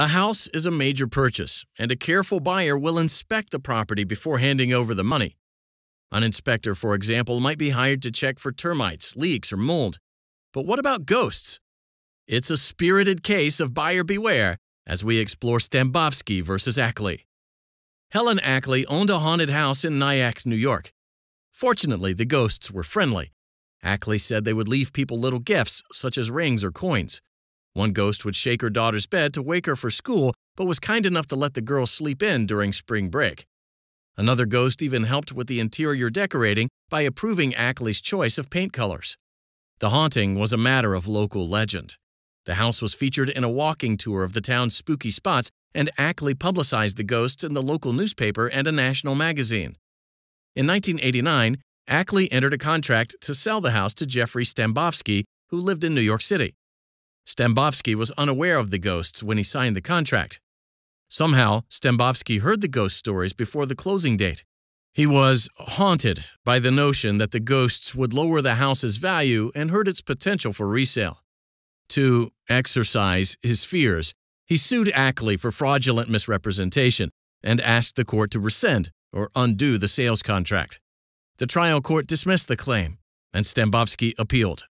A house is a major purchase, and a careful buyer will inspect the property before handing over the money. An inspector, for example, might be hired to check for termites, leaks, or mold. But what about ghosts? It's a spirited case of buyer beware as we explore Stambovsky versus Ackley. Helen Ackley owned a haunted house in Nyack, New York. Fortunately, the ghosts were friendly. Ackley said they would leave people little gifts, such as rings or coins. One ghost would shake her daughter's bed to wake her for school, but was kind enough to let the girl sleep in during spring break. Another ghost even helped with the interior decorating by approving Ackley's choice of paint colors. The haunting was a matter of local legend. The house was featured in a walking tour of the town's spooky spots, and Ackley publicized the ghosts in the local newspaper and a national magazine. In 1989, Ackley entered a contract to sell the house to Jeffrey Stambovsky, who lived in New York City. Stambovsky was unaware of the ghosts when he signed the contract. Somehow, Stambovsky heard the ghost stories before the closing date. He was haunted by the notion that the ghosts would lower the house's value and hurt its potential for resale. To exercise his fears, he sued Ackley for fraudulent misrepresentation and asked the court to rescind or undo the sales contract. The trial court dismissed the claim, and Stambovsky appealed.